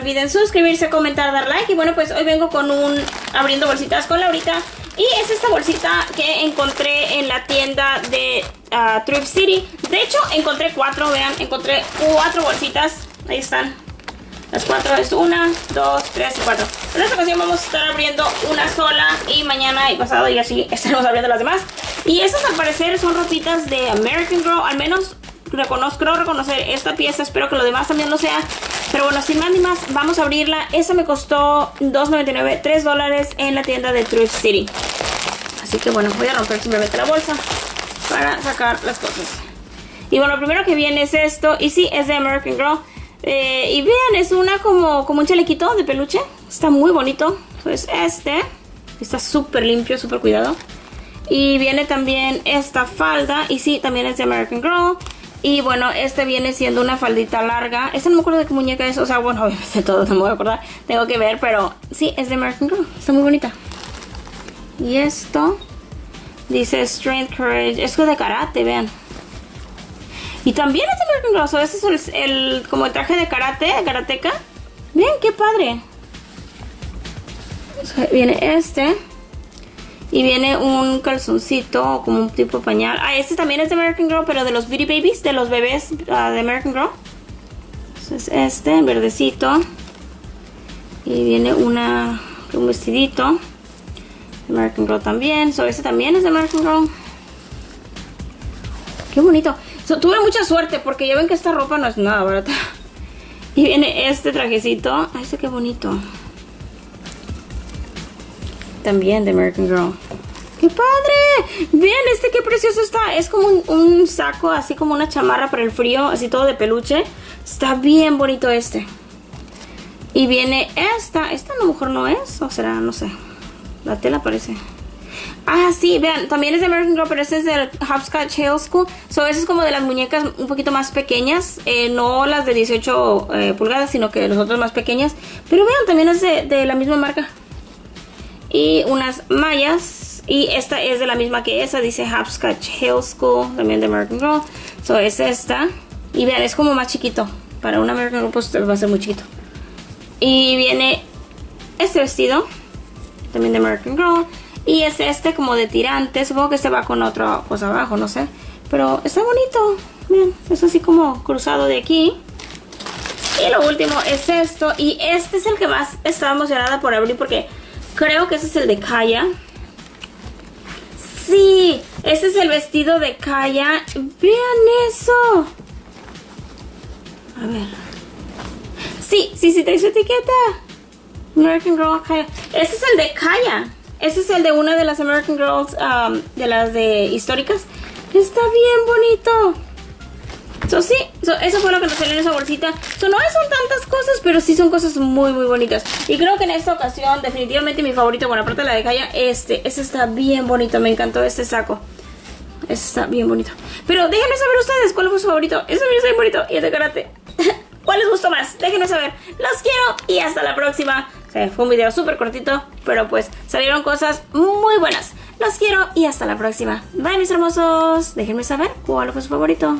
olviden suscribirse, comentar, dar like. Y bueno, pues hoy vengo con un abriendo bolsitas con Laurita. Y es esta bolsita que encontré en la tienda de uh, Thrift City. De hecho, encontré cuatro, vean, encontré cuatro bolsitas. Ahí están. Las cuatro es una, dos, tres y cuatro. En esta ocasión vamos a estar abriendo una sola y mañana y pasado y así estaremos abriendo las demás. Y estas al parecer son ropitas de American Girl, al menos reconozco, creo reconocer esta pieza, espero que lo demás también lo sea. Pero bueno, sin más ni más, vamos a abrirla. Esta me costó $2.99, 3 dólares en la tienda de Thrift City. Así que bueno, voy a romper simplemente la bolsa para sacar las cosas. Y bueno, lo primero que viene es esto. Y sí, es de American Girl. Eh, y vean, es una como, como un chalequito de peluche. Está muy bonito. Pues este. Está súper limpio, súper cuidado. Y viene también esta falda. Y sí, también es de American Girl. Y bueno, este viene siendo una faldita larga. Este no me acuerdo de qué muñeca es. O sea, bueno, obviamente todo no me voy a acordar. Tengo que ver, pero sí, es de American Girl. Está muy bonita. Y esto dice Strength Courage. Es de karate, vean. Y también es de American Girl. So, este es el, como el traje de karate, karateca. Vean qué padre. viene este. Y viene un calzoncito como un tipo pañal. Ah, este también es de American Girl, pero de los Beauty Babies, de los bebés uh, de American Girl. es este, en verdecito. Y viene una, un vestidito. American Girl también. So, este también es de American Girl. Qué bonito. tuve mucha suerte porque ya ven que esta ropa no es nada barata. Y viene este trajecito. Ay, este qué bonito también de American Girl. ¡Qué padre! Vean este qué precioso está. Es como un, saco, así como una chamarra para el frío, así todo de peluche. Está bien bonito este. Y viene esta. Esta a lo mejor no es, o será, no sé. La tela parece. Ah, sí, vean, también es de American Girl, pero este es del Hopscotch Hale School. So, ese es como de las muñecas un poquito más pequeñas. Eh, no las de 18 eh, pulgadas, sino que los otros más pequeñas. Pero vean, también es de la misma marca y unas mallas y esta es de la misma que esa dice Hopscotch Hill School también de American Girl. So es esta. Y vean es como más chiquito. Para un American Girl pues va a ser muy chiquito. Y viene este vestido también de American Girl. Y es este como de tirante supongo que este va con otra cosa abajo no sé. Pero está bonito. Bien, es así como cruzado de aquí. Y lo último es esto. Y este es el que más estaba emocionada por abrir porque Creo que ese es el de Kaya. Sí, ese es el vestido de Kaya. Vean eso. A ver. Sí, sí, sí, trae su etiqueta. American Girl Kaya. Ese es el de Kaya. Ese es el de una de las American Girls, um, de las de históricas. Está bien bonito. So, sí, eso fue lo que nos salió en esa bolsita. So, no son tantas cosas, pero sí son cosas muy, muy bonitas. Y creo que en esta ocasión, definitivamente mi favorito, bueno, aparte de la de Kaya, este. Este está bien bonito, me encantó este saco. Este está bien bonito. Pero déjenme saber ustedes cuál fue su favorito. Este también está bien bonito. Y el de karate. ¿Cuál les gustó más? Déjenme saber. Los quiero y hasta la próxima. fue un video súper cortito, pero pues salieron cosas muy buenas. Los quiero y hasta la próxima. Bye mis hermosos. Déjenme saber cuál fue su favorito.